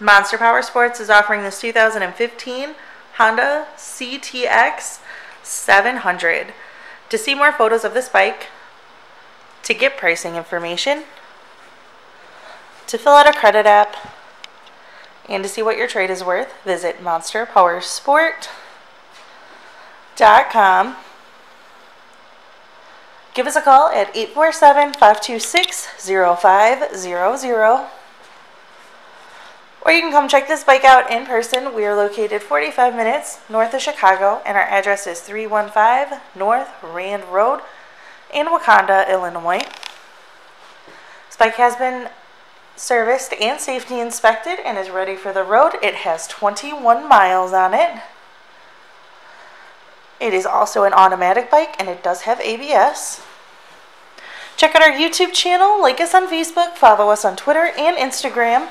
Monster Power Sports is offering this 2015 Honda CTX 700. To see more photos of this bike, to get pricing information, to fill out a credit app, and to see what your trade is worth, visit monsterpowersport.com. Give us a call at 847 526 0500. Or you can come check this bike out in person. We are located 45 minutes north of Chicago, and our address is 315 North Rand Road in Wauconda, Illinois. This bike has been serviced and safety inspected and is ready for the road. It has 21 miles on it. It is also an automatic bike and it does have ABS. Check out our YouTube channel, like us on Facebook, follow us on Twitter and Instagram.